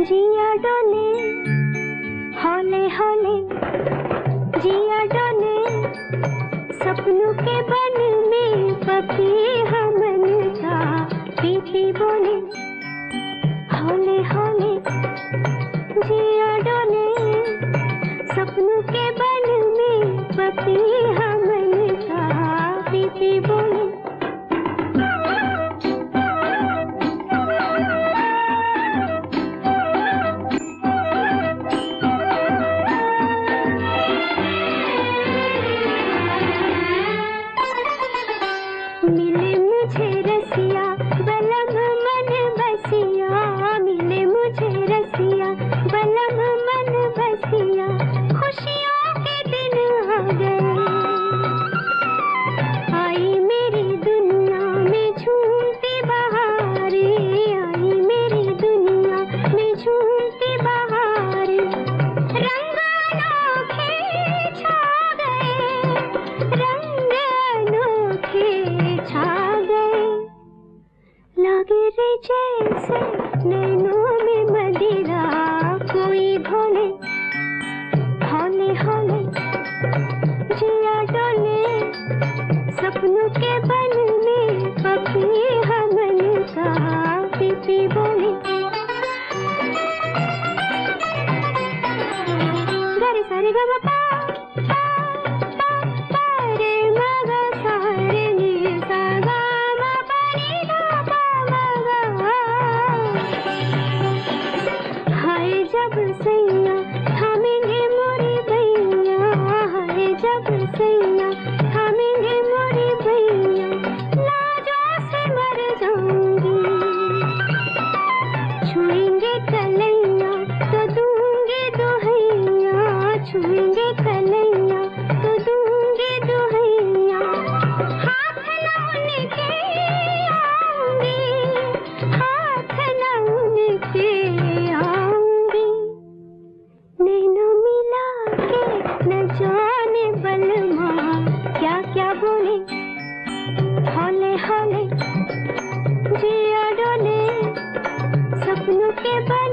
जिया डोले, हौले हौले। जिया डोले, सपनों के बन में पपी हमन का पीपी बोले। हौले हौले, जिया डोले, सपनों के बन में पपी हमन का पीपी बोले। मिले जैसे नैनों में मदिरा, कोई भोले हौले हौले जिया डोले, सपनों के बन में पपी हमन का पीपी बोले। गरे सारे ग जब सैया थामेंगे मोरे भैया हाय जब सैया थामेंगे मोरे भैया, लाजो से मर जाऊँगी। छुएँगे कलैया तो दूँगे दुहैया, छुएँगे कलैया तो दूँगे दुहैया। हाथ ना उनके आऊँगी। हाले हाले जिया डोले सपनों के बल